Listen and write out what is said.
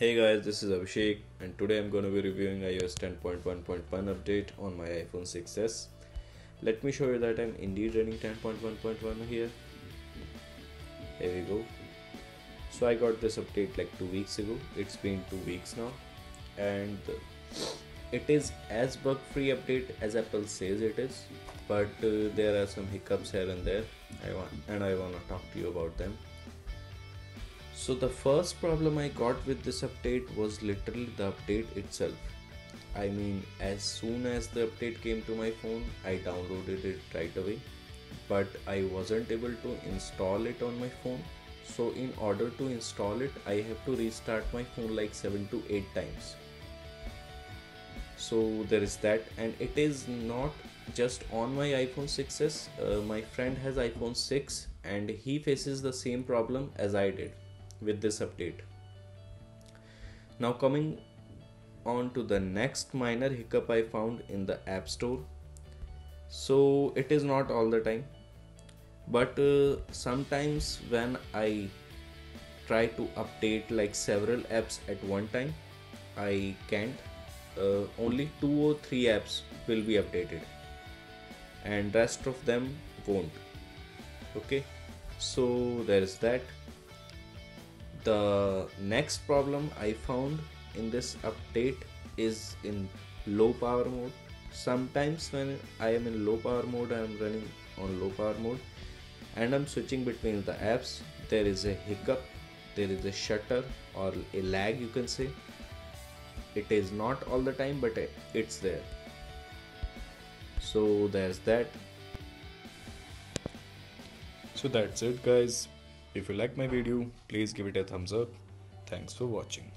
Hey guys, this is Abhishek, and today I'm going to be reviewing iOS 10.1.1 update on my iPhone 6s. Let me show you that I'm indeed running 10.1.1 here. Here we go. So I got this update like two weeks ago. It's been two weeks now, and it is as bug-free update as Apple says it is. But uh, there are some hiccups here and there. I want and I want to talk to you about them. So the first problem I got with this update was literally the update itself. I mean, as soon as the update came to my phone, I downloaded it right away, but I wasn't able to install it on my phone. So in order to install it, I have to restart my phone like 7 to 8 times. So there is that, and it is not just on my iPhone 6s. Uh, my friend has iPhone 6 and he faces the same problem as I did with this update. Now coming on to the next minor hiccup I found in the App Store. So it is not all the time, but uh, sometimes when I try to update like several apps at one time, I can't. Uh, only two or three apps will be updated, and rest of them won't. Okay, so there is that the next problem I found in this update is in low power mode. Sometimes when I am in low power mode, I am running on low power mode and I'm switching between the apps. There is a hiccup, there is a shutter or a lag, you can say. It is not all the time, but it's there. So there's that. So that's it, guys. If you like my video, please give it a thumbs up. Thanks for watching.